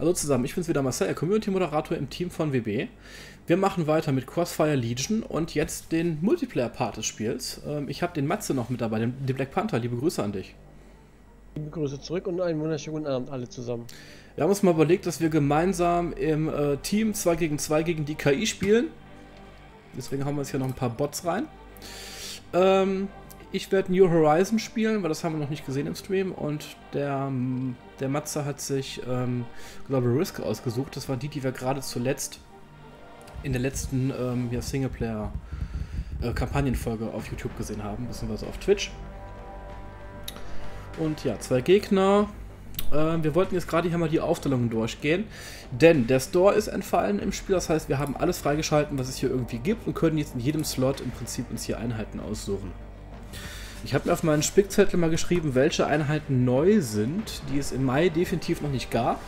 Hallo zusammen, ich bin's wieder Marcel, der Community-Moderator im Team von WB. Wir machen weiter mit Crossfire Legion und jetzt den Multiplayer-Part des Spiels. Ähm, ich habe den Matze noch mit dabei, den, Black Panther. Liebe Grüße an dich. Liebe Grüße zurück und einen wunderschönen guten Abend alle zusammen. Wir haben uns mal überlegt, dass wir gemeinsam im äh, Team 2 gegen 2 gegen die KI spielen. Deswegen haben wir jetzt hier noch ein paar Bots rein. Ähm, ich werde New Horizon spielen, weil das haben wir noch nicht gesehen im Stream. Und der, der Matze hat sich ähm, Global Risk ausgesucht. Das war die, die wir gerade zuletzt in der letzten ähm, ja, Singleplayer-Kampagnenfolge äh, auf YouTube gesehen haben, beziehungsweise auf Twitch. Und ja, zwei Gegner. Äh, wir wollten jetzt gerade hier mal die Aufstellungen durchgehen, denn der Store ist entfallen im Spiel. Das heißt, wir haben alles freigeschalten, was es hier irgendwie gibt und können jetzt in jedem Slot im Prinzip uns hier Einheiten aussuchen. Ich habe mir auf meinen Spickzettel mal geschrieben, welche Einheiten neu sind, die es im Mai definitiv noch nicht gab.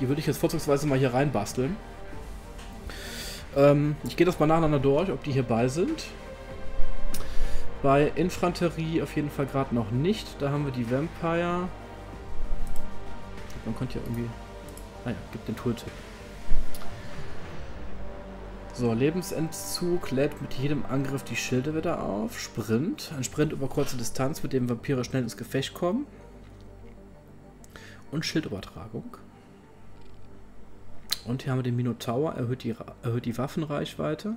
Die würde ich jetzt vorzugsweise mal hier reinbasteln. Ähm, ich gehe das mal nacheinander durch, ob die hierbei sind. Bei Infanterie auf jeden Fall gerade noch nicht. Da haben wir die Vampire. Man konnte ja irgendwie... Ah ja, gibt den Tooltip. So, Lebensentzug lädt mit jedem Angriff die Schilde wieder auf. Sprint. Ein Sprint über kurze Distanz, mit dem Vampire schnell ins Gefecht kommen. Und Schildübertragung. Und hier haben wir den Minotaur, erhöht die, erhöht die Waffenreichweite.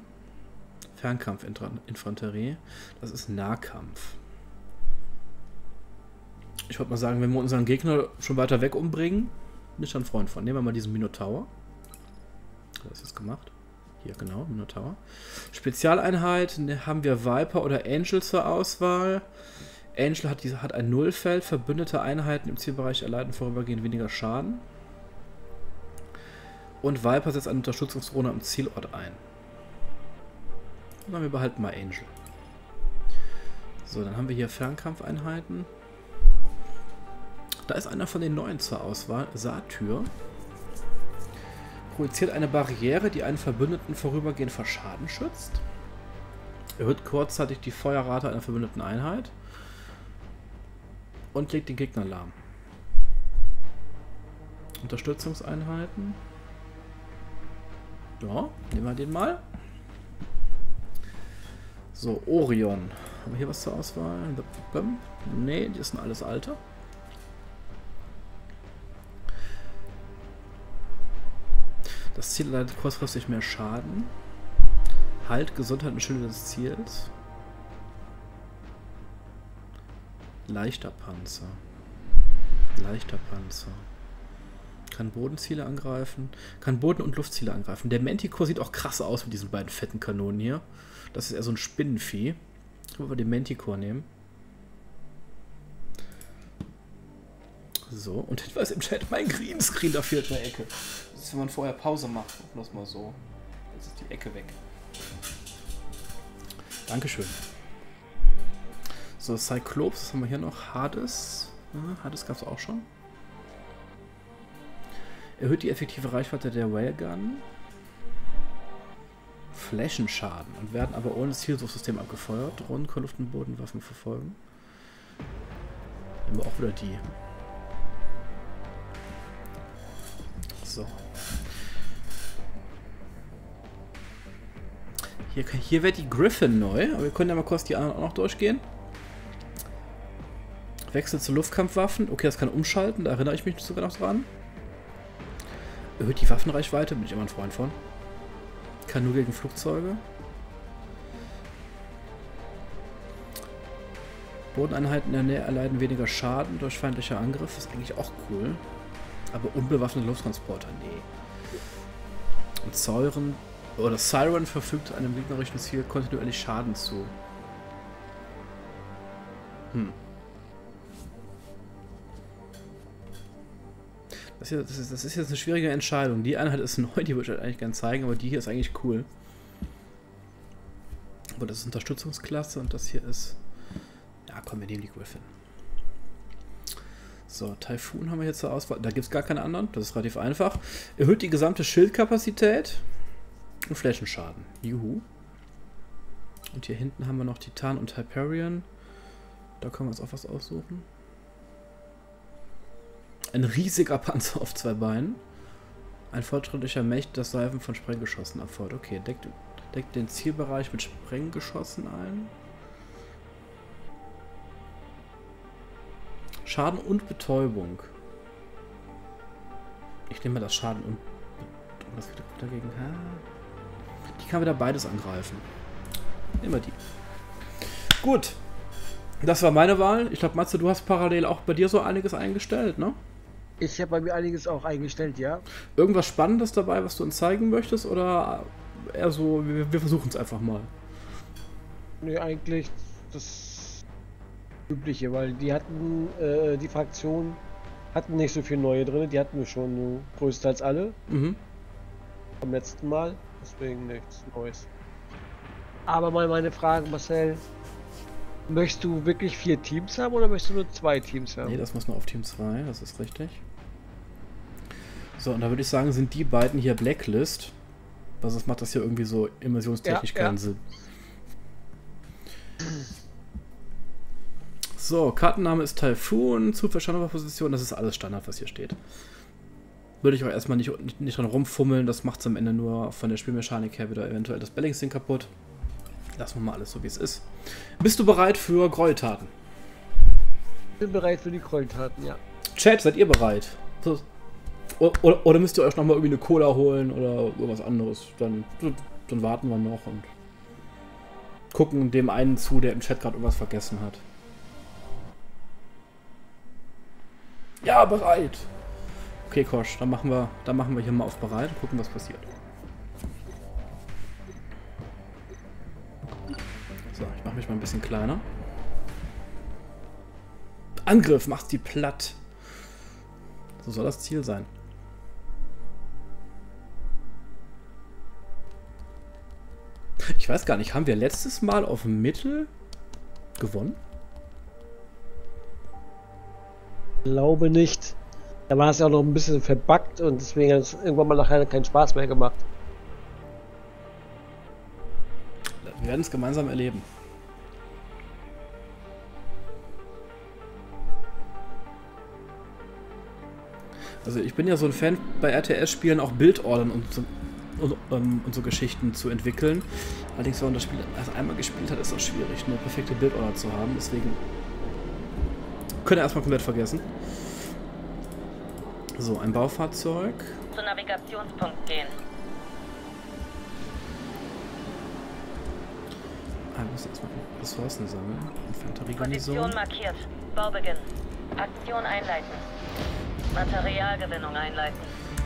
Fernkampfinfanterie. Das ist Nahkampf. Ich wollte mal sagen, wenn wir unseren Gegner schon weiter weg umbringen, bin ich ein Freund von. Nehmen wir mal diesen Minotaur. Was ist gemacht? Hier, genau, Minotaur. Spezialeinheit ne, haben wir Viper oder Angel zur Auswahl. Angel hat, hat ein Nullfeld. Verbündete Einheiten im Zielbereich erleiden vorübergehend weniger Schaden. Und Viper setzt eine Unterstützungsdrohne am Zielort ein. Und dann wir behalten mal Angel. So, dann haben wir hier Fernkampfeinheiten. Da ist einer von den neuen zur Auswahl, Satyr. Projiziert eine Barriere, die einen Verbündeten vorübergehend vor Schaden schützt. Erhöht kurzzeitig die Feuerrate einer verbündeten Einheit. Und legt den Gegner lahm. Unterstützungseinheiten. Ja, nehmen wir den mal. So, Orion. Haben wir hier was zur Auswahl? Ne, die sind alles alte. Das Ziel leidet kurzfristig mehr Schaden. Halt, Gesundheit und Schilde des Ziels. Leichter Panzer. Leichter Panzer. Kann Bodenziele angreifen. Kann Boden- und Luftziele angreifen. Der Manticore sieht auch krass aus mit diesen beiden fetten Kanonen hier. Das ist eher so ein Spinnenvieh. Können wir den Manticore nehmen. So, und Hinweis im Chat, mein Greenscreen da fehlt eine Ecke. Das wenn man vorher Pause macht. Bloß mal so. Jetzt ist die Ecke weg. Dankeschön. So, Cyclops, was haben wir hier noch? Hades. Ja, Hades gab es auch schon. Erhöht die effektive Reichweite der Railgun. Flächenschaden und werden aber ohne Zielsuchsystem abgefeuert. Drohnen können Luft- und Bodenwaffen verfolgen. Nehmen wir auch wieder die. So. Hier, hier wäre die Griffin neu, aber wir können ja mal kurz die anderen auch noch durchgehen. Wechsel zu Luftkampfwaffen. Okay, das kann umschalten, da erinnere ich mich sogar noch dran. Erhöht die Waffenreichweite, bin ich immer ein Freund von. Kann nur gegen Flugzeuge. Bodeneinheiten in der Nähe erleiden weniger Schaden durch feindliche Angriffe. Ist eigentlich auch cool. Aber unbewaffnete Lufttransporter, nee. Und Säuren oder Siren verfügt einem gegnerischen Ziel kontinuierlich Schaden zu. Hm. Das, hier, das, ist, das ist jetzt eine schwierige Entscheidung. Die Einheit ist neu, die würde ich eigentlich gerne zeigen, aber die hier ist eigentlich cool. Aber das ist Unterstützungsklasse und das hier ist... Ja, komm, wir nehmen die Griffin. So, Typhoon haben wir jetzt zur Auswahl. Da gibt es gar keine anderen. Das ist relativ einfach. Erhöht die gesamte Schildkapazität und Flächenschaden. Juhu. Und hier hinten haben wir noch Titan und Hyperion. Da können wir uns auch was aussuchen. Ein riesiger Panzer auf zwei Beinen. Ein fortschrittlicher Mächt das Seifen von Sprenggeschossen erfolgt. Okay, deckt, deckt den Zielbereich mit Sprenggeschossen ein. Schaden und Betäubung. Ich nehme mal das Schaden und was geht dagegen? Die kann wieder beides angreifen. Immer die. Gut. Das war meine Wahl. Ich glaube, Matze, du hast parallel auch bei dir so einiges eingestellt, ne? Ich habe bei mir einiges auch eingestellt, ja. Irgendwas Spannendes dabei, was du uns zeigen möchtest? Oder eher so, wir, wir versuchen es einfach mal? Nee, eigentlich das Übliche, weil die hatten, äh, die Fraktion hatten nicht so viel neue drin, die hatten wir schon nur größtenteils alle. Mhm. Am letzten Mal, deswegen nichts Neues. Aber mal meine Frage, Marcel. Möchtest du wirklich vier Teams haben oder möchtest du nur zwei Teams haben? Nee, das muss nur auf Team 2, das ist richtig. So, und da würde ich sagen, sind die beiden hier Blacklist. Was das macht das hier irgendwie so immersionstechnisch ja, keinen ja. Sinn. So, Kartenname ist Typhoon, Zufallsstandardposition, das ist alles Standard, was hier steht. Würde ich auch erstmal nicht, nicht, nicht dran rumfummeln, das macht es am Ende nur von der Spielmechanik her wieder eventuell das Balancing kaputt. Lassen wir mal alles so, wie es ist. Bist du bereit für Gräueltaten? Ich bin bereit für die Gräueltaten, ja. Chat, seid ihr bereit? Oder, oder, müsst ihr euch nochmal irgendwie eine Cola holen oder irgendwas anderes? Dann, dann warten wir noch und gucken dem einen zu, der im Chat gerade irgendwas vergessen hat. Ja, bereit! Okay, Kosch, dann machen wir, dann machen wir hier mal auf bereit und gucken, was passiert. So, ich mache mich mal ein bisschen kleiner. Angriff, macht die platt. So soll das Ziel sein. Ich weiß gar nicht, haben wir letztes Mal auf Mittel gewonnen? Glaube nicht. Da war es ja auch noch ein bisschen verbuggt und deswegen hat es irgendwann mal nachher keinen Spaß mehr gemacht. Wir werden es gemeinsam erleben. Also ich bin ja so ein Fan bei RTS-Spielen auch Bildordern und so, und, um, und so Geschichten zu entwickeln. Allerdings, wenn man das Spiel erst einmal gespielt hat, ist das schwierig, eine perfekte Bildorder zu haben. Deswegen können wir erstmal komplett vergessen. So, ein Baufahrzeug. Zu Navigationspunkt gehen. Ah, wir müssen erstmal Ressourcen sammeln. Position markiert. Baubeginn. Aktion einleiten. Materialgewinnung einleiten.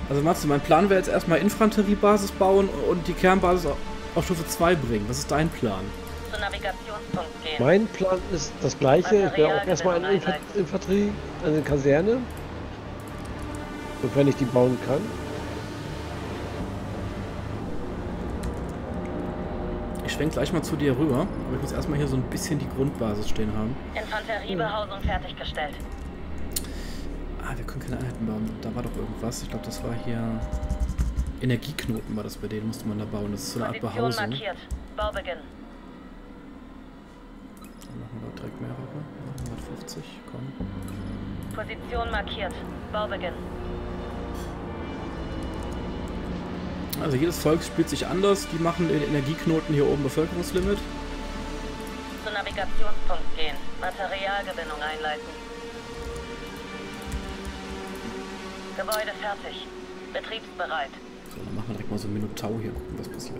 Also Matze, mein Plan wäre jetzt erstmal Infanteriebasis bauen und die Kernbasis auf Stufe 2 bringen. Was ist dein Plan? Zu Navigationspunkt gehen. Mein Plan ist das gleiche. Ich wäre auch erstmal eine Inf Infanterie, eine Kaserne. Sofern ich die bauen kann. Ich schwenke gleich mal zu dir rüber, aber ich muss erstmal hier so ein bisschen die Grundbasis stehen haben. Infanteriebehausung hm. fertiggestellt. Ah, wir können keine Einheiten bauen. Da war doch irgendwas. Ich glaube, das war hier... Energieknoten war das bei denen, musste man da bauen. Das ist so eine Art Behausung. markiert. Baubeginn. Dann machen wir direkt mehrere. 150, komm. Position markiert. Baubeginn. Also jedes Volk spielt sich anders. Die machen den Energieknoten hier oben Bevölkerungslimit. Zu Navigationspunkt gehen. Materialgewinnung einleiten. Gebäude fertig. Betriebsbereit. So, dann machen wir direkt mal so ein Minotaur hier, gucken, was passiert.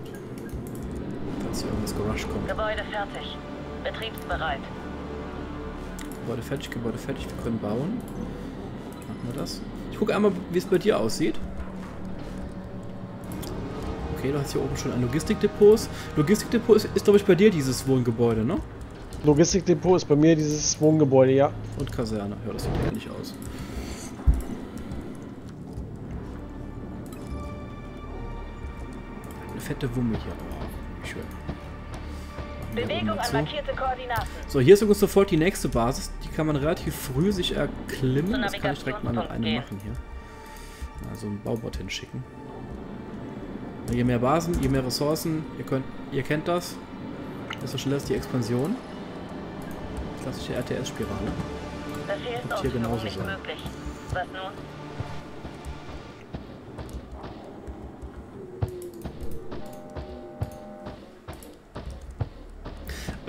Falls hier irgendwas gerusht kommt. Gebäude fertig. Betriebsbereit. Gebäude fertig, Gebäude fertig. Wir können bauen. Machen wir das. Ich gucke einmal, wie es bei dir aussieht. Okay, du hast hier oben schon ein Logistikdepot. Logistikdepot ist, ist glaube ich, bei dir dieses Wohngebäude, ne? Logistikdepot ist bei mir dieses Wohngebäude, ja. Und Kaserne. Ja, das sieht ähnlich aus. fette Wumme hier. Oh, schön. Bewegung an markierte Koordinaten. So, hier ist übrigens sofort die nächste Basis. Die kann man relativ früh sich erklimmen. Das kann ich direkt mal mit einem machen hier. Also einen Baubot hinschicken. Je mehr Basen, je mehr Ressourcen, ihr, könnt, ihr kennt das, desto schneller ist die Expansion. Klassische RTS-Spirale. Wird hier genauso sein. Möglich. Was nun?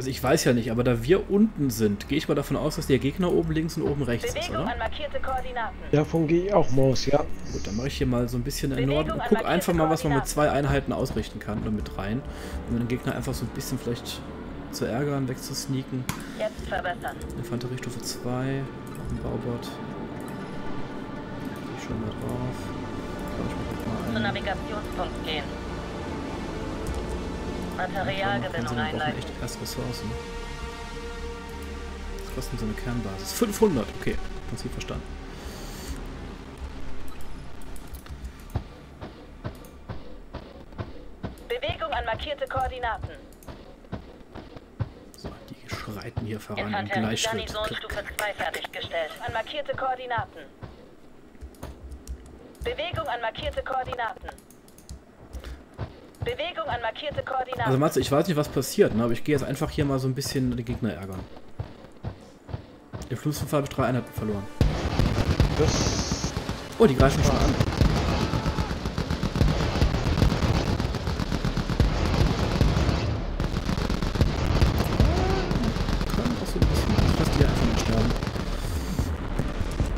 Also ich weiß ja nicht, aber da wir unten sind, gehe ich mal davon aus, dass der Gegner oben links und oben rechts ist, Bewegung oder? an markierte Koordinaten. Davon gehe ich auch Maus, ja. Gut, dann mache ich hier mal so ein bisschen in Norden und an guck markierte einfach mal, was man mit zwei Einheiten ausrichten kann, oder mit dreien. Um den Gegner einfach so ein bisschen vielleicht zu ärgern, wegzusneaken. Jetzt verbessern. Infanteriestufe 2, noch ein Baubot. Ich schon mal drauf. Ich mal ein. Navigationspunkt gehen. Materialgewinnung einleiten. echt erst Ressourcen. Was kostet so eine Kernbasis? 500, okay. Prinzip verstanden. Bewegung an markierte Koordinaten. So, die schreiten hier voran im Gleichschritt. Garnison Klick. Stufe 2 fertiggestellt. An markierte Koordinaten. Bewegung an markierte Koordinaten. Bewegung an markierte Koordinaten. Also Matze, ich weiß nicht, was passiert, ne? aber ich gehe jetzt einfach hier mal so ein bisschen den Gegner ärgern. Schlimmsten Fall habe ich drei Einheiten verloren. Das. Oh, die greifen schon an. Die.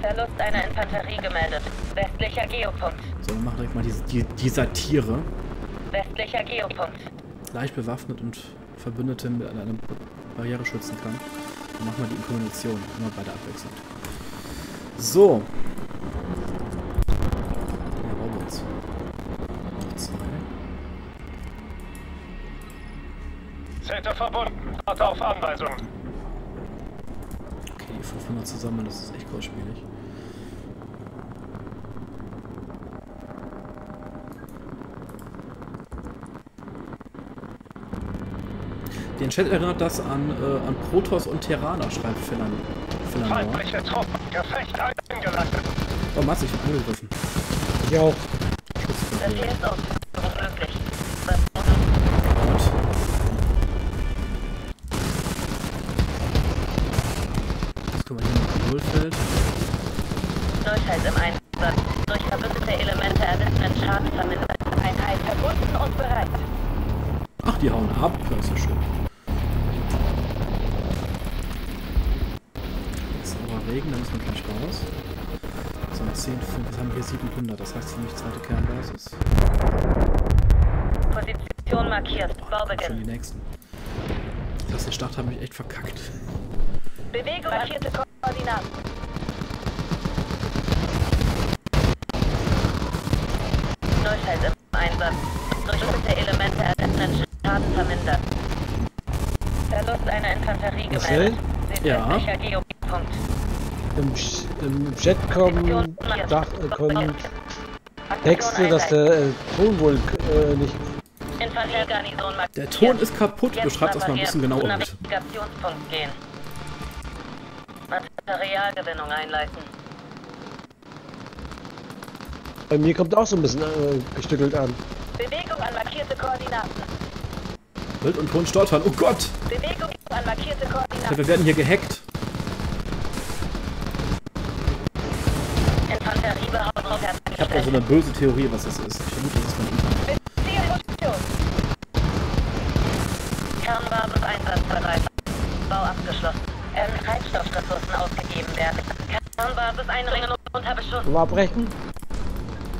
Verlust einer Infanterie gemeldet. Westlicher Geopunkt. So, wir machen direkt mal diese, die, die Satire. Westlicher Geopunkt. Leicht bewaffnet und Verbündete mit einer Barriere schützen kann. Dann machen wir die in Kombination. Immer beide abwechselnd. So. Ja, Robots. Noch zwei. Zelte verbunden. Warte auf Anweisungen. Okay, die 500 zusammen, das ist echt kostspielig. Chat erinnert das an, äh, an Protoss und Terraner, schreibt Philan. Philanor. Feindliche Truppen. Gefecht eingeleitet. Oh, Matze, ich hab angegriffen. Ich auch. Das hier ist Regen, da müssen wir gleich raus. So, 10, 5, jetzt haben wir hier 700. Das heißt für mich zweite Kernbasis. Position markiert. Schon Baubeginn. die nächsten. Das der Start hat mich echt verkackt. Bewegung markierte Koordinaten. Neuschalt im Einsatz. Durch verbündete Elemente erlittenen Schaden vermindert. Verlust einer Infanterie gemeldet. Ja. Im, Sch- im Chat kommen, Dach, äh, kommen Texte, dass der äh, Ton wohl äh, nicht. Der Ton ist kaputt. Beschreibt das mal ein bisschen genauer mit. Materialgewinnung einleiten. Bei mir kommt auch so ein bisschen äh, gestückelt an. Bewegung an markierte Koordinaten. Bild und Ton stottern. Oh Gott! Bewegung an markierte Ja, Koordinaten. wir werden hier gehackt. Da so eine böse Theorie, was das ist. Ich vermute, das ist. Beziehe Position. Kernbasis einsatzbereit. Bau abgeschlossen. Ähm, Treibstoffressourcen ausgegeben werden. Kernbasis einringen unter Beschuss. Abbrechen?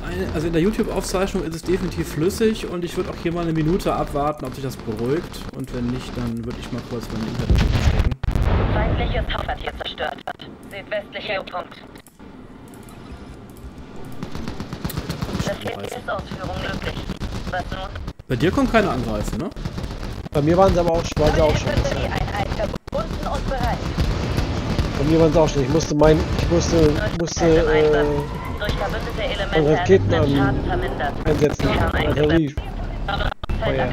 Eine, also in der YouTube-Aufzeichnung ist es definitiv flüssig und ich würde auch hier mal eine Minute abwarten, ob sich das beruhigt. Und wenn nicht, dann würde ich mal kurz mein Internet stecken. Feindliches Hauptquartier zerstört. Südwestlicher Punkt. Nun? Bei dir kommt keine Angreifen, ne? Bei mir waren sie aber auch, waren sie auch schon. Bei mir waren sie auch schon. Ich musste mein, ich musste, musste äh, und Raketen an- einsetzen. Artillerie. Feuer.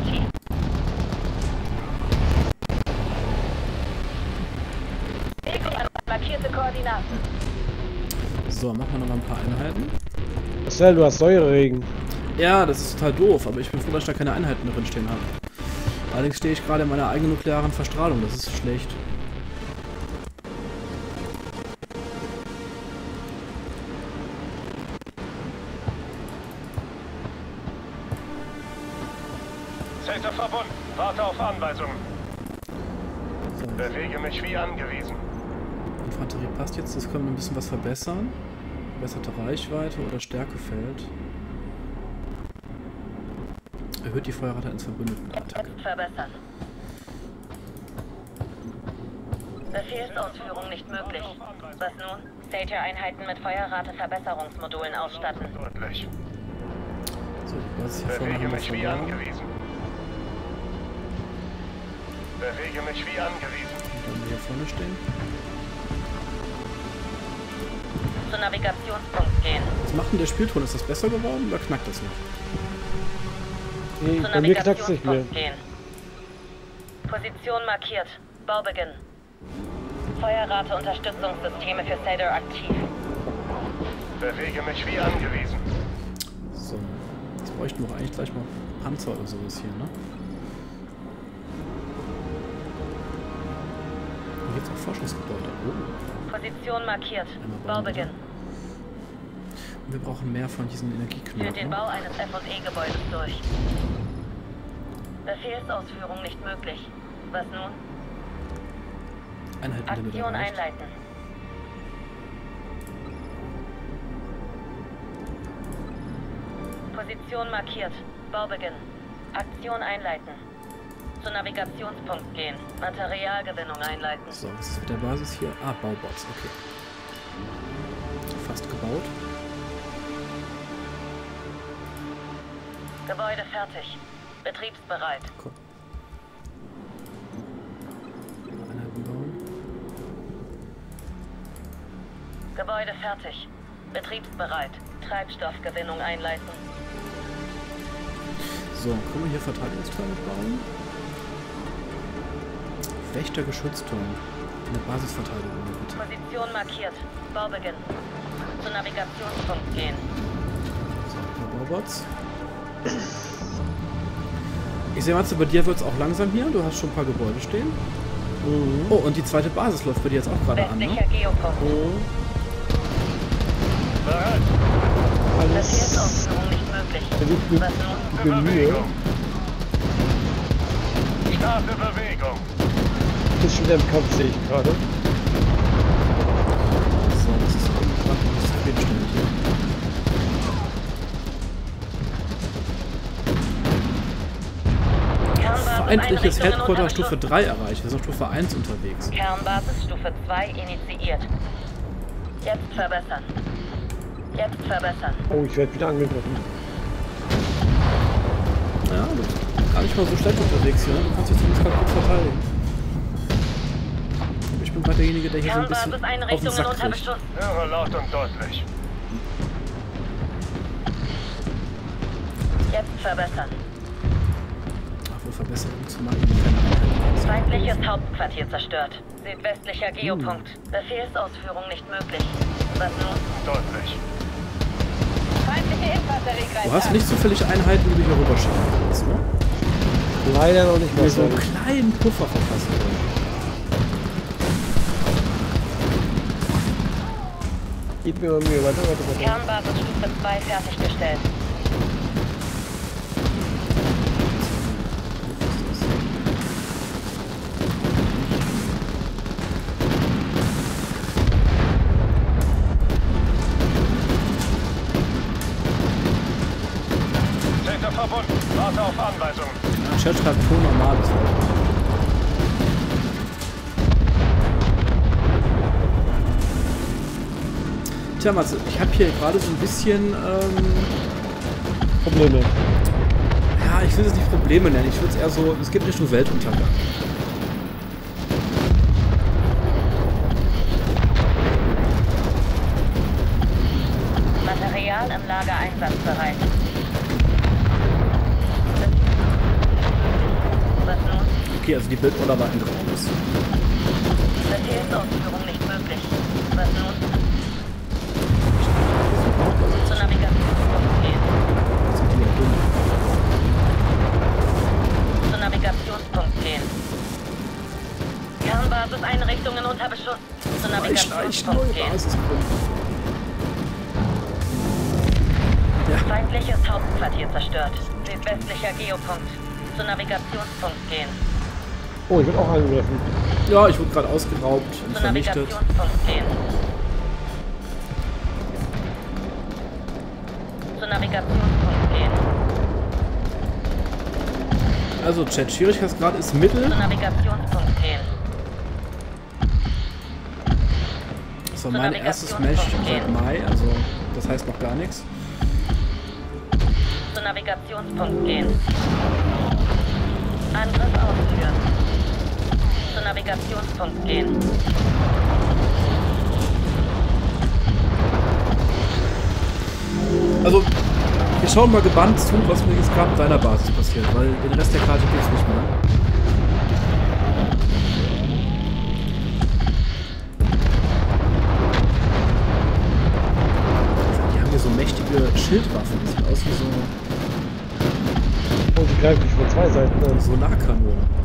So, machen wir noch mal ein paar Einheiten. Marcel, du hast Säureregen. Ja, das ist total doof, aber ich bin froh, dass ich da keine Einheiten drin stehen habe. Allerdings stehe ich gerade in meiner eigenen nuklearen Verstrahlung, das ist schlecht. Zelte verbunden. Warte auf Anweisungen. Bewege mich wie angewiesen. Infanterie passt jetzt, das können wir ein bisschen was verbessern. Besserte Reichweite oder Stärkefeld. Erhöht die Feuerrate eines Verbündeten. Attacke. Verbessern. Befehlsausführung nicht möglich. Was nun? Sager-Einheiten mit Feuerrate-Verbesserungsmodulen ausstatten. Deutlich. So, die Basis hier vorne Bewege mich wie angewiesen. Bewege mich wie angewiesen. Und dann hier vorne stehen. Zu Navigationspunkt gehen. Was macht denn der Spielton? Ist das besser geworden oder knackt das noch? Nee, bei mir knackt's nicht mehr. Gehen. Position markiert. Baubeginn. Feuerrate Unterstützungssysteme für Sader aktiv. Bewege mich wie angewiesen. So. Jetzt bräuchten wir eigentlich gleich mal Panzer oder sowas hier, ne? Hier gibt's auch Forschungsgebäude. Oh. Position markiert. Baubeginn. Wir brauchen mehr von diesen Führt den Energieknoten. Bau eines F&E-Gebäudes durch. Befehlsausführung nicht möglich. Was nun? Einheitenlimit Aktion einleiten. Position markiert. Baubeginn. Aktion einleiten. Zu Navigationspunkt gehen. Materialgewinnung einleiten. So, was ist mit der Basis hier? Ah, Baubots, okay. Fast gebaut. Gebäude fertig. Betriebsbereit. Bauen. Gebäude fertig. Betriebsbereit. Treibstoffgewinnung einleiten. So, können wir hier Verteidigungstürme bauen? Wächtergeschützturm. Eine Basisverteidigung, bitte. Position markiert. Baubeginn. Zu Navigationspunkt gehen. So, Baubots. Ich sehe, Matze, bei dir wird es auch langsam hier. Du hast schon ein paar Gebäude stehen. Mhm. Oh, und die zweite Basis läuft bei dir jetzt auch gerade an, ne? Geopunkt. Mhm. Bereit. Alles nicht möglich. liegt Was mit nun? Mühe. Bewegung. Bewegung. Ist schon wieder im Kampf, sehe ich gerade. So, das ist ein. Kernbasis Feindliches Headquarter Stufe Beschuss. 3 erreicht. Wir sind auf Stufe 1 unterwegs. Kernbasis Stufe 2 initiiert. Jetzt verbessern. Jetzt verbessern. Oh, ich werde wieder angegriffen. Ja, du bist gar nicht mal so schlecht unterwegs hier. ne? Du kannst dich zumindest gerade gut verteidigen. Ich bin gerade derjenige, der hier so ein bisschen auf den Sack kriegt. Höre laut und deutlich. Jetzt verbessern. Ach, wohl Verbesserungen zu machen. Feindliches Hauptquartier zerstört. Südwestlicher Geopunkt. Befehlsausführung nicht möglich. Was nun? Deutlich. Feindliche Infanterie greift Du hast nicht zufällig Einheiten, die du hier rüberschieben kannst, ne? Leider noch nicht mehr so so. einen kleinen Puffer verpassen wollen. Gib mir mal Mühe. Warte, warte, warte. Kernbasis Stufe 2 fertiggestellt. Tja, Matze, ich habe hier gerade so ein bisschen, ähm, Probleme. ja, ich will es nicht Probleme nennen, ich würde es eher so, es geht Richtung Weltuntergang. Material im Lager einsatzbereit. Okay, also die Bildorder war ein Graues. Navigationspunkt gehen. Basisgründen. Ja, Feindliches Hauptquartier zerstört. Südwestlicher Geopunkt. Zur Navigationspunkt gehen. Oh, ich bin auch angegriffen. Ja, ich wurde gerade ausgeraubt und Zum vernichtet. Navigationspunkt gehen. Zum Navigationspunkt gehen. Also Chat, Schwierigkeitsgrad ist mittel. Zum Navigationspunkt gehen. Das war mein erstes Match seit. Mai, also das heißt noch gar nichts. Zum Navigationspunkt gehen. Angriff ausführen. Zum Navigationspunkt gehen. Also, wir schauen mal gebannt zu, was mir jetzt gerade mit deiner Basis passiert, weil den Rest der Karte gibt es nicht mehr. Schildwaffen. Das sieht aus wie so, Und die greift mich von zwei Seiten an. so Nahkanone.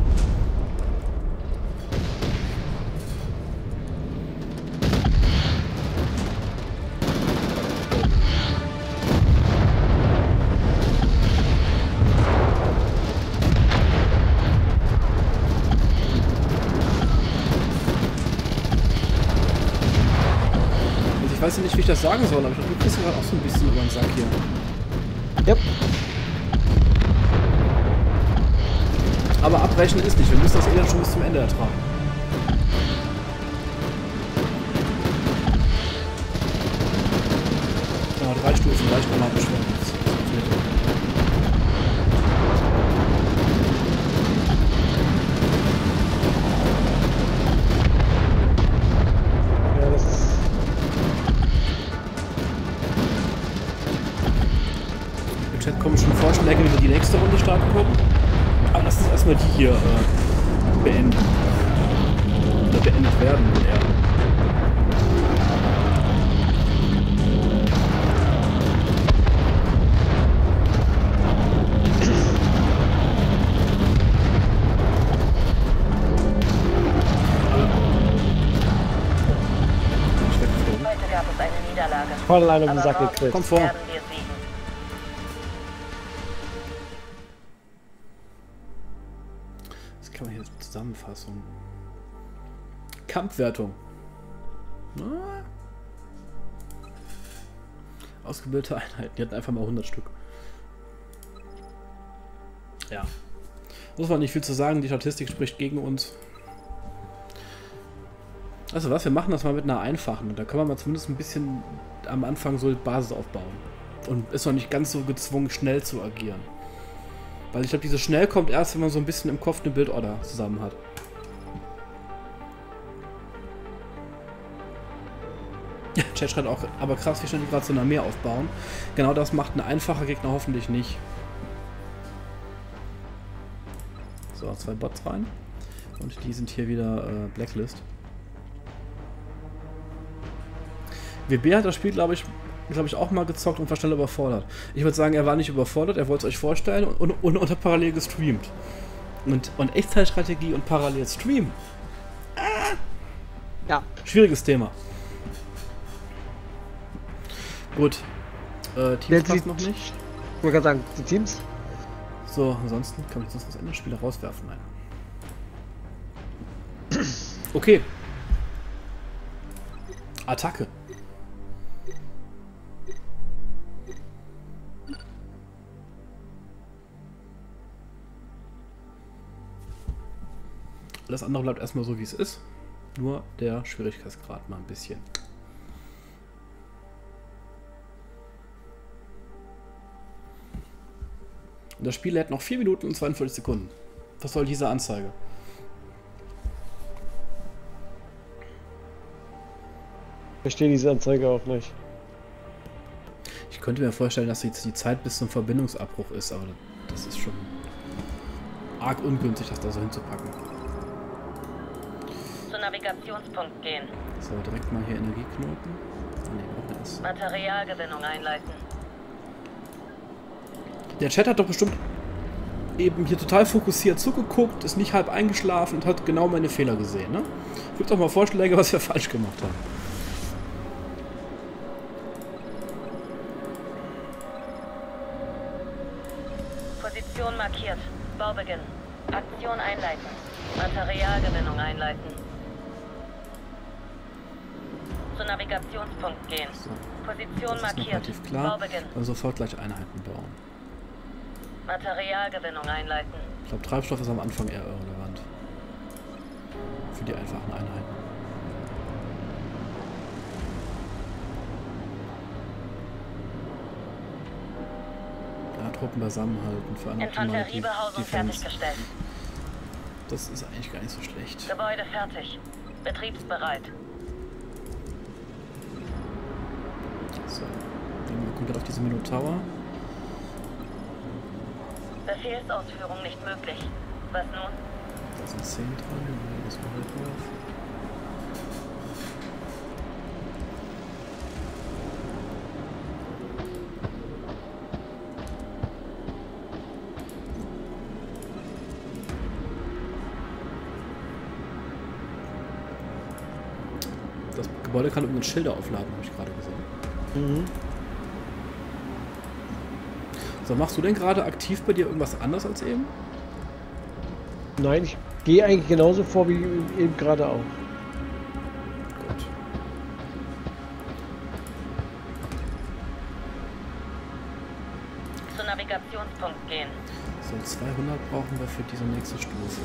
Weiß ja nicht, wie ich das sagen soll, aber ich glaube, du ja gerade auch so ein bisschen über den Sack hier. Yep. Aber abbrechen ist nicht. Wir müssen das eh dann schon bis zum Ende ertragen. Ja, drei Stufen nochmal beschweren. Das hier äh, beenden. Oder beendet werden, eher. Ich werd geflogen. Heute gab Was kann man hier Zusammenfassung? Kampfwertung. Ah. Ausgebildete Einheiten. Die hatten einfach mal 100 Stück. Ja. Muss man nicht viel zu sagen. Die Statistik spricht gegen uns. Also was, wir machen das mal mit einer einfachen. Da kann man mal zumindest ein bisschen am Anfang so die Basis aufbauen. Und ist noch nicht ganz so gezwungen, schnell zu agieren. Weil ich glaube, diese schnell kommt erst, wenn man so ein bisschen im Kopf eine Bildorder zusammen hat. Ja, Chat schreibt auch, aber krass, wie schnell die gerade so eine Armee aufbauen. Genau das macht ein einfacher Gegner hoffentlich nicht. So, zwei Bots rein. Und die sind hier wieder äh, Blacklist. WB hat das Spiel, glaube ich, glaube ich, auch mal gezockt und war schnell überfordert. Ich würde sagen, er war nicht überfordert, er wollte es euch vorstellen und, und, und, hat parallel gestreamt. Und, und Echtzeitstrategie und parallel streamen. Ja. Schwieriges Thema. Gut. Äh, Teams passt noch nicht. Ich wollte gerade sagen, die Teams. So, ansonsten kann ich sonst was anderes Spieler rauswerfen. Nein. Okay. Attacke. Alles andere bleibt erstmal so, wie es ist. Nur der Schwierigkeitsgrad mal ein bisschen. Und das Spiel lädt noch 4 Minuten und 42 Sekunden. Was soll diese Anzeige? Verstehe diese Anzeige auch nicht. Ich könnte mir vorstellen, dass jetzt die Zeit bis zum Verbindungsabbruch ist, aber das ist schon arg ungünstig, das da so hinzupacken. Navigationspunkt gehen. So, direkt mal hier Energieknoten. Ah, nee. Materialgewinnung einleiten. Der Chat hat doch bestimmt eben hier total fokussiert zugeguckt, ist nicht halb eingeschlafen und hat genau meine Fehler gesehen, ne? Gibt doch mal Vorschläge, was wir falsch gemacht haben. Position markiert. Baubeginn. Aktion einleiten. Materialgewinnung einleiten. Zu Navigationspunkt gehen. So, Position das ist markiert. relativ klar. Dann sofort gleich Einheiten bauen. Materialgewinnung einleiten. Ich glaube, Treibstoff ist am Anfang eher irrelevant. Für die einfachen Einheiten. Ja, Truppen beisammenhalten für optimale Infanteriebehausung fertiggestellt. Das ist eigentlich gar nicht so schlecht. Gebäude fertig. Betriebsbereit. So, gehen wir komplett auf diese Minotaur. Befehlsausführung nicht möglich. Was nun? Da sind 10 dran, dann das mal halt drauf. Das Gebäude kann übrigens Schilder aufladen, habe ich gerade gesehen. Mhm. So, machst du denn gerade aktiv bei dir irgendwas anders als eben? Nein, ich gehe eigentlich genauso vor wie eben gerade auch. Gut. Zu Navigationspunkt gehen. So, 200 brauchen wir für diese nächste Stufe.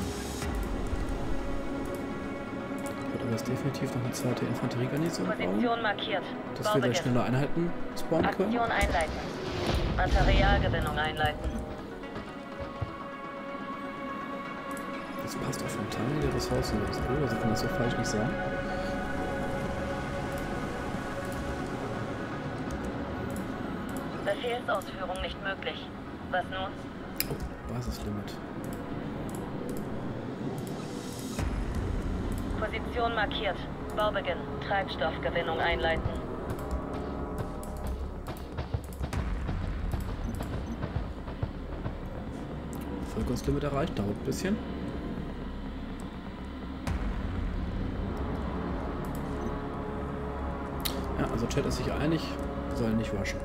Jetzt definitiv noch eine zweite Infanteriegarnison Position markiert. dass wir Baubeginn. schneller Einheiten spawnen können. Aktion einleiten. Materialgewinnung einleiten. Das passt auch vom Timing der Ressourcen ganz gut, also kann das so falsch nicht sein. Befehlsausführung nicht möglich. Was nun? Oh, Basislimit. Position markiert. Baubeginn. Treibstoffgewinnung einleiten. Bevölkerungslimit erreicht, dauert ein bisschen. Ja, also Chat ist sich einig, wir sollen nicht rushen.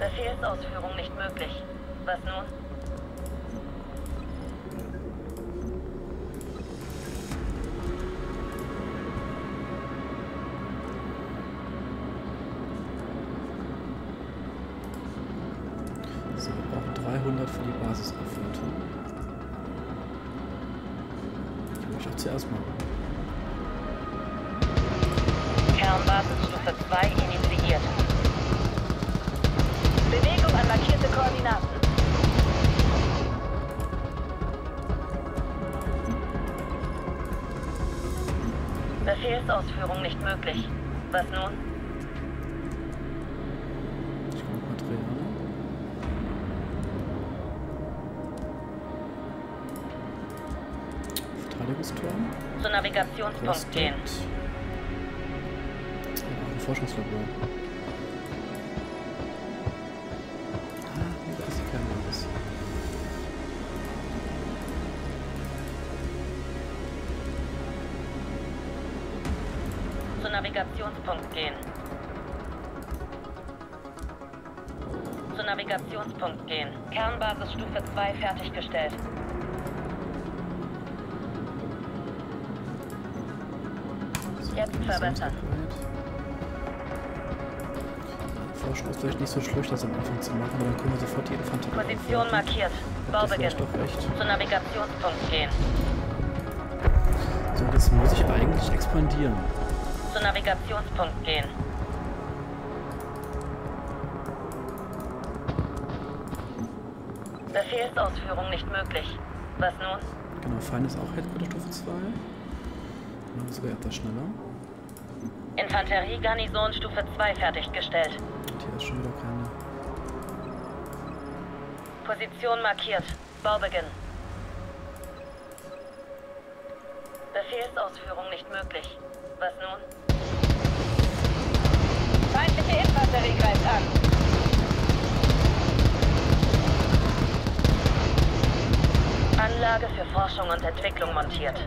Befehlsausführung nicht möglich. Was nun? Nicht möglich. Was nun? Ich komme mit Material. Verteidigungsturm. Zu Navigationspunkt gehen. Forschungslabor. Gehen. Kernbasisstufe 2 fertiggestellt. Jetzt verbessern. Forschen ist vielleicht nicht so schlecht, das am Anfang zu machen, dann können wir sofort die Infanterie Position aufwerten. markiert. Baubeginn. doch recht. Zu Navigationspunkt gehen. So, jetzt muss ich eigentlich expandieren. Zu Navigationspunkt gehen. Befehlsausführung nicht möglich. Was nun? Genau, Fein ist auch Headquarter Stufe 2. Machen wir sogar etwas schneller. Infanterie Garnison Stufe 2 fertiggestellt. Und hier ist schon wieder keine. Position markiert. Baubeginn. Befehlsausführung nicht möglich. Was nun? Feindliche Infanterie greift an. Anlage für Forschung und Entwicklung montiert.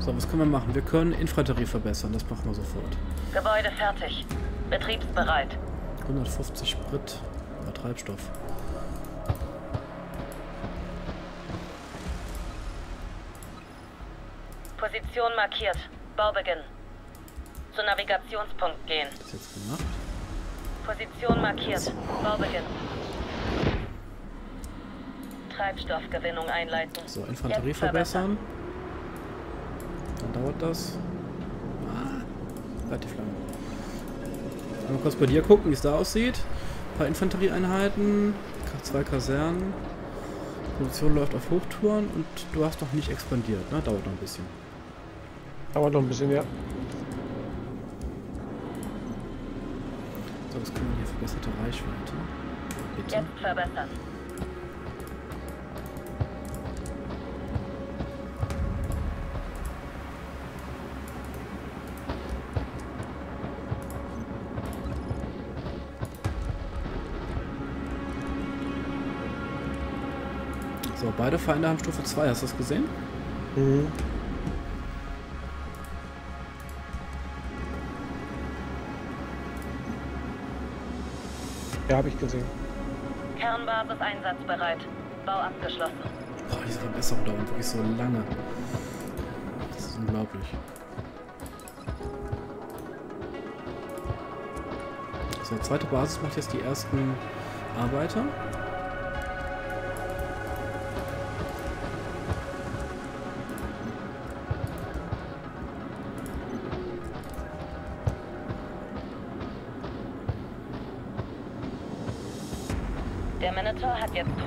So, was können wir machen? Wir können Infanterie verbessern, das machen wir sofort. Gebäude fertig. Betriebsbereit. 150 Sprit, ja, Treibstoff. Position markiert. Baubeginn. Zu Navigationspunkt gehen. Das ist jetzt gemacht. Position markiert. Baubeginn. Treibstoffgewinnung einleiten. So, Infanterie Jetzt verbessern. Dann dauert das. Ah, relativ lange. Mal kurz bei dir gucken, wie es da aussieht. Ein paar Infanterieeinheiten, zwei Kasernen. Produktion läuft auf Hochtouren und du hast noch nicht expandiert, ne? Dauert noch ein bisschen. Dauert noch ein bisschen, ja. So, was können wir hier verbesserte Reichweite? Bitte. Jetzt verbessern. So, beide Feinde haben Stufe 2, hast du das gesehen? Mhm. Ja, habe ich gesehen. Kernbasis einsatzbereit. Bau abgeschlossen. Boah, diese Verbesserung dauert wirklich so lange. Das ist unglaublich. So, zweite Basis macht jetzt die ersten Arbeiter.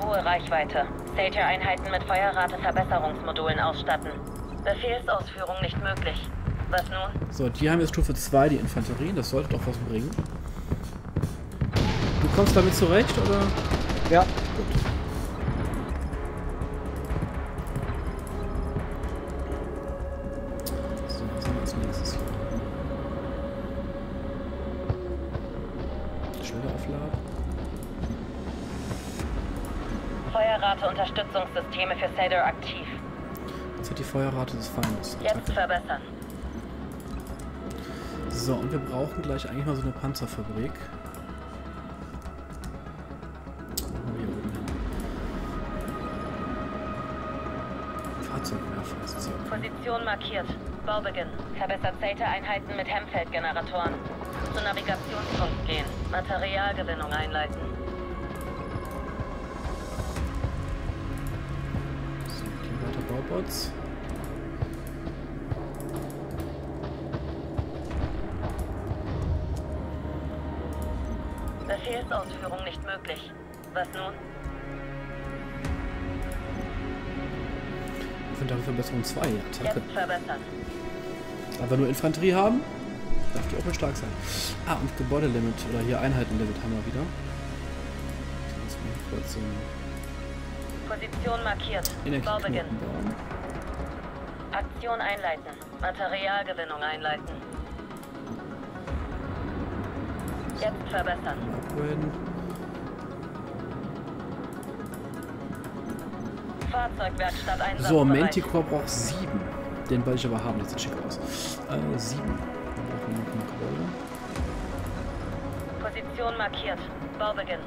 Hohe Reichweite. Satyr-Einheiten mit Feuerrate-Verbesserungsmodulen ausstatten. Befehlsausführung nicht möglich. Was nun? So, die haben jetzt Stufe 2, die Infanterie. Das sollte doch was bringen. Du kommst damit zurecht, oder? Ja, Feuerrate-Unterstützungssysteme für Satyr aktiv. Jetzt hat die Feuerrate des Feindes. Jetzt Attacke. verbessern. So, und wir brauchen gleich eigentlich mal so eine Panzerfabrik. Position markiert. Baubeginn. Verbessert Satyr-Einheiten mit Hemfeld-Generatoren. Zu Navigationspunkt gehen. Materialgewinnung einleiten. Baubots. Befehlsausführung nicht möglich. Was nun? Infanterieverbesserung 2, Attacke. Jetzt verbessern. Da wir nur Infanterie haben, darf die auch mal stark sein. Ah, und Gebäudelimit, oder hier Einheitenlimit haben wir wieder. So, lass mal kurz so Position markiert. Baubeginn. Aktion einleiten. Materialgewinnung einleiten. Jetzt verbessern. Fahrzeugwerkstatt einsatzbereit. So, Manticore braucht 7. Den wollte ich aber haben, das sieht schick aus. Äh, 7. Dann brauchen wir noch eine Gebäude. Position markiert. Baubeginn.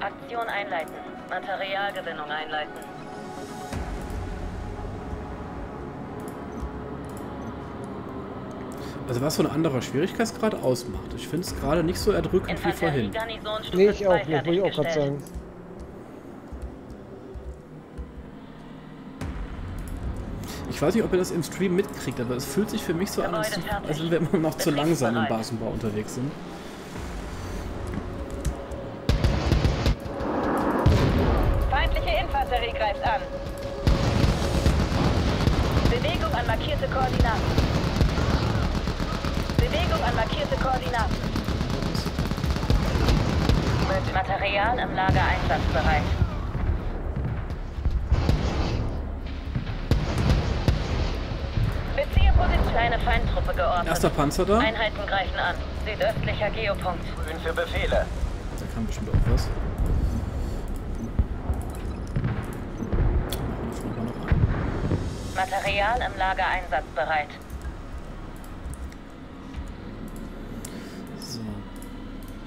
Aktion einleiten. Materialgewinnung einleiten. Also was so ein anderer Schwierigkeitsgrad ausmacht. Ich finde es gerade nicht so erdrückend wie vorhin. Nee, ich 2 auch nicht, wollte ich auch gerade sagen. Ich weiß nicht, ob ihr das im Stream mitkriegt, aber es fühlt sich für mich so an, als, als wenn wir immer noch zu langsam im Basenbau unterwegs sind. Panzer da. Einheiten greifen an. Südöstlicher Geopunkt. Grün für Befehle. Da kann bestimmt auch was. Machen wir noch einen. Material im Lager einsatzbereit. So.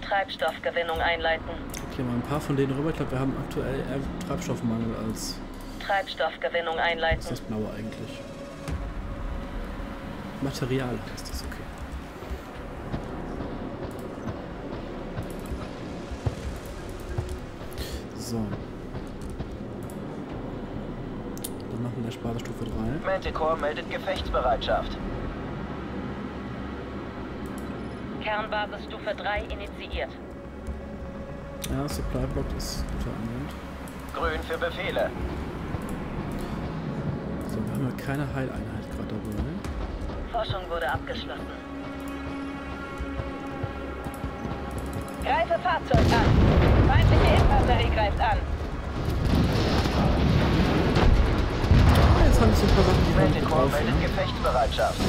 Treibstoffgewinnung einleiten. Guck hier mal ein paar von denen rüber. Ich glaube, wir haben aktuell eher Treibstoffmangel als Treibstoffgewinnung einleiten. das Blaue eigentlich. Material heißt das, okay. So. Dann machen wir Spadestufe 3. Manticore meldet Gefechtsbereitschaft. Kernbasis Stufe 3 initiiert. Ja, Supply Block ist guter Moment. Grün für Befehle. So, wir haben ja keine Heileinheit gerade dabei. Ne? Forschung wurde abgeschlossen. Greife Fahrzeug an. Feindliche Infanterie greift an. Jetzt haben wir so ein paar Sachen, die Manticore drauf meldet? Gefechtsbereitschaft.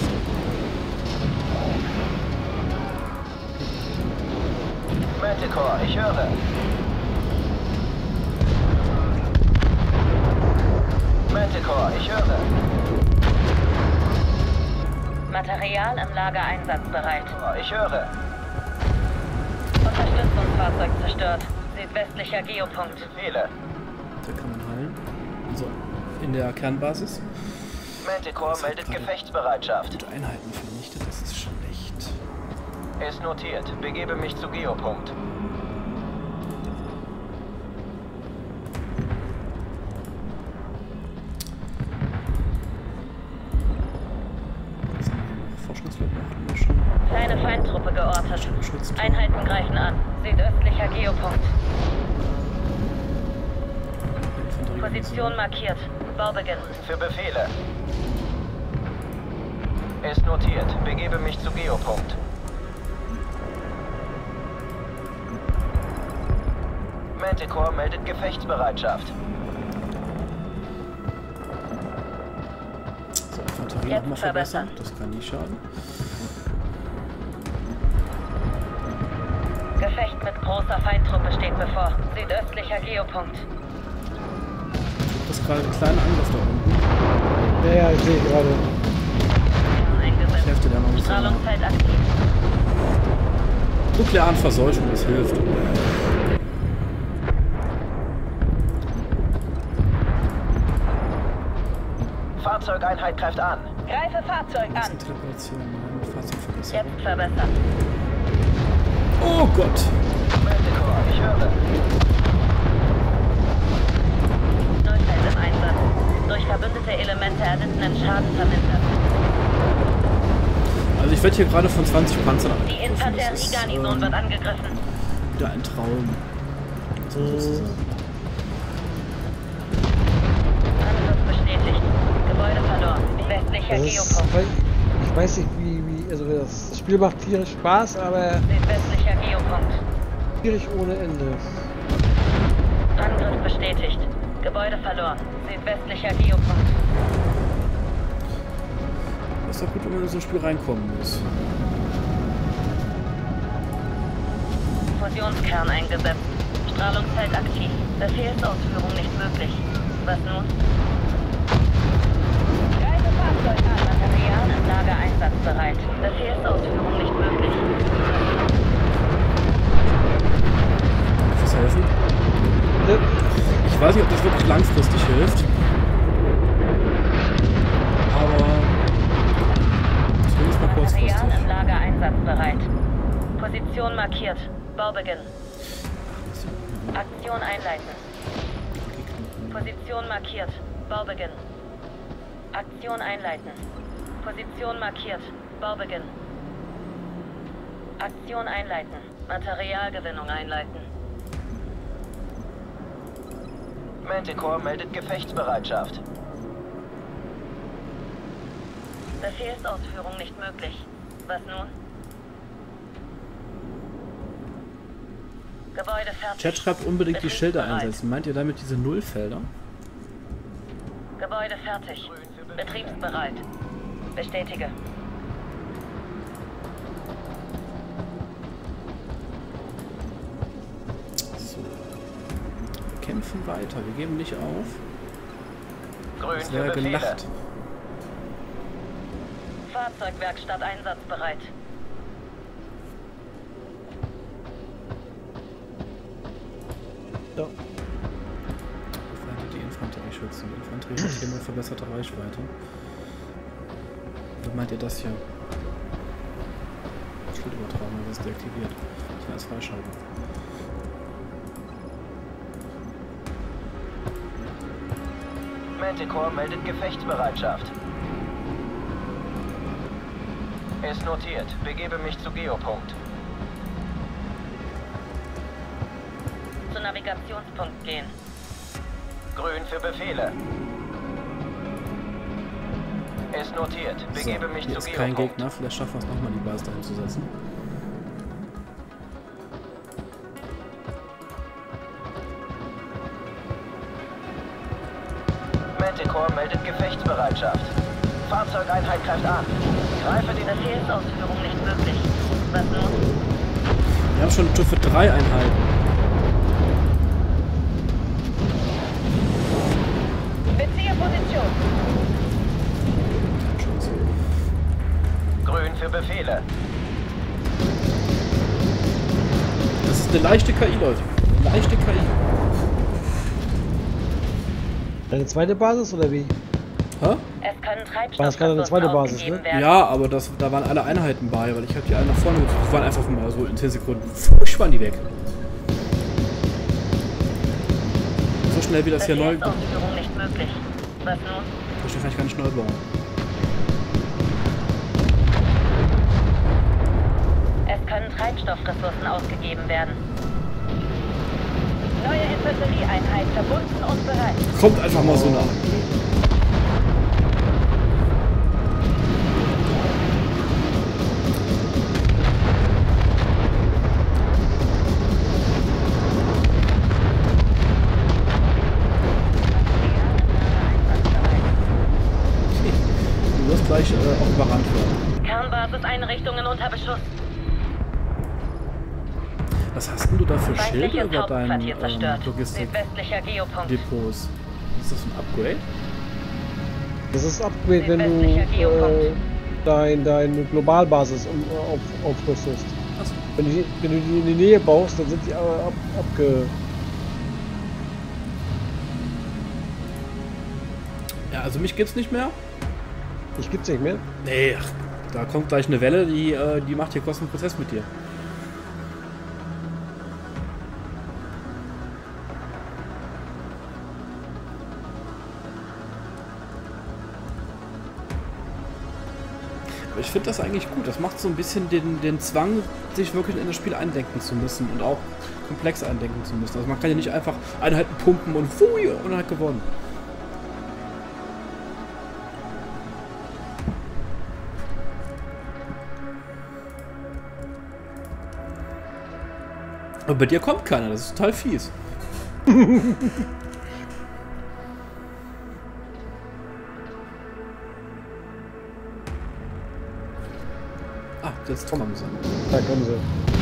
Manticore, ich höre. Manticore, ich höre. Material im Lager einsatzbereit. Ich höre. Unterstützungsfahrzeug zerstört. Südwestlicher Geopunkt. Befehle. Da kann man heilen. Also in der Kernbasis. Manticore meldet Gefechtsbereitschaft. Gute Einheiten vernichtet, das ist schlecht. Ist notiert. Begebe mich zu Geopunkt. Was haben wir noch? Forschungslabor hatten wir Kleine Feindtruppe geortet. Einheiten greifen an. Südöstlicher Geopunkt. Position markiert. Baubeginn. Für Befehle. Ist notiert. Begebe mich zu Geopunkt. Manticore meldet Gefechtsbereitschaft. So, Infanterie Jetzt nochmal verbessern. verbessern. Das kann nie schaden. Steht bevor. Südöstlicher Geopunkt. Das ist gerade ein kleiner Angriff da unten. Ja, ja, ich sehe gerade. Ich dir da noch ein bisschen. Strahlungsfeld aktiv. Nuklearen Verseuchung, das hilft. Fahrzeugeinheit greift an. Greife Fahrzeug an. Nein, Fahrzeugverbesserung. Jetzt verbessern. Oh Gott! Höre. Neufeld im Einsatz. Durch verbündete Elemente erlittenen Schaden vermindert. Also ich werde hier gerade von 20 Panzern Die angegriffen. Ist Infanterie-Garnison wird ähm, angegriffen. wieder ein Traum. So. Angriff bestätigt. Gebäude verloren. Westlicher Das ist, Geopunkt. weil- ich weiß nicht, wie, wie, also das Spiel macht tierisch Spaß, aber Südwestlicher Geopunkt. Tierisch ohne Ende. Angriff bestätigt. Gebäude verloren. Südwestlicher Geopunkt. Ist doch gut, wenn man in so ein Spiel reinkommen muss. Fusionskern eingesetzt. Strahlungsfeld aktiv. Befehlsausführung nicht möglich. Was nun? Greife Fahrzeug an. Material im Lager einsatzbereit. Befehlsausführung nicht möglich. Fürs Helfen. Ne? Ich weiß nicht, ob das wirklich langfristig hilft. Aber zumindest mal kurzfristig. Material im Lager einsatzbereit. Position markiert. Baubeginn. Aktion einleiten. Position markiert. Baubeginn. Aktion einleiten. Position markiert. Baubeginn. Aktion einleiten. Materialgewinnung einleiten. Manticore meldet Gefechtsbereitschaft. Befehlsausführung nicht möglich. Was nun? Gebäude fertig. Chat schreibt unbedingt die Schilder einsetzen. Meint ihr damit diese Nullfelder? Gebäude fertig. Betriebsbereit. Bestätige. Kämpfen weiter. Wir geben nicht auf. Grün wäre gelacht. Fahrzeugwerkstatt einsatzbereit. Ja. Befreite die Infanterie schützen. Die Infanterie hat hier nur verbesserte Reichweite. Da Wie meint ihr das hier? Schildübertragung, das ist deaktiviert. Ich kann es freischalten. Manticore meldet Gefechtsbereitschaft. Ist notiert. Begebe mich zu Geopunkt. Zu Navigationspunkt gehen. Grün für Befehle. Ist notiert. Begebe so, mich zu ist kein Geopunkt. Gegner, vielleicht schaffen wir es nochmal die Base dahin zu setzen. Gefechtsbereitschaft. Fahrzeugeinheit greift an. Greife den Befehlsausführung nicht möglich. Was nun? Wir haben schon Stufe 3 Einheiten. Beziehe Position. Grün für Befehle. Das ist eine leichte KI, Leute. Eine leichte KI. Deine zweite Basis oder wie? War das gerade eine zweite Basis, ne? Ja, aber das, da waren alle Einheiten bei, weil ich habe die alle nach vorne gezogen. Die waren einfach mal so in 10 Sekunden. Fusch waren die weg. So schnell wie das hier neu. So Befehlsausführung nicht möglich. Was nun? schnell kann ich gar nicht neu bauen. Es können Treibstoffressourcen ausgegeben werden. Neue Infanterieeinheit verbunden und bereit. Kommt einfach mal so nach. Feindliches über deinen ähm. Logistik-Depots? Ist das ein Upgrade? Das ist Upgrade, wenn du äh, dein, deine Globalbasis um, auf, aufrüstest. Achso. Wenn du, die, wenn du die in die Nähe baust, dann sind die äh, ab, abge... Ja, also mich gibt's nicht mehr. Ich gibt's nicht mehr. Nee, ach, da kommt gleich eine Welle, die, äh, die macht hier Kostenprozess mit dir. Finde das eigentlich gut. Das macht so ein bisschen den, den Zwang, sich wirklich in das Spiel eindenken zu müssen und auch komplex eindenken zu müssen. Also man kann ja nicht einfach Einheiten pumpen und pfui und hat gewonnen. Aber bei dir kommt keiner, das ist total fies. jetzt kommen sie. Da kommen sie.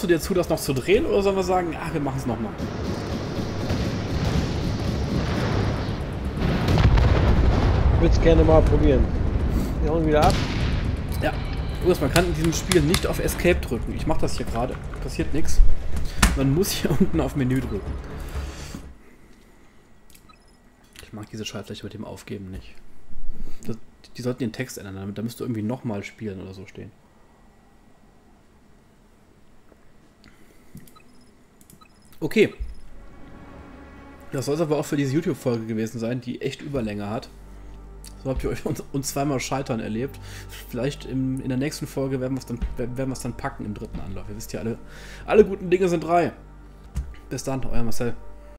Traust du dir zu, das noch zu drehen oder sollen wir sagen, ach, wir machen es nochmal? Ich würde es gerne mal probieren. Wir hauen wieder ab. Ja, Urs, man kann in diesem Spiel nicht auf Escape drücken. Ich mache das hier gerade. Passiert nichts. Man muss hier unten auf Menü drücken. Ich mag diese Schaltfläche mit dem Aufgeben nicht. Das, die sollten den Text ändern, damit da müsste irgendwie nochmal spielen oder so stehen. Okay. Das soll es aber auch für diese YouTube-Folge gewesen sein, die echt Überlänge hat. So habt ihr euch uns, uns zweimal scheitern erlebt. Vielleicht im, in der nächsten Folge werden wir es dann, werden dann packen im dritten Anlauf. Ihr wisst ja alle, alle guten Dinge sind drei. Bis dann, euer Marcel.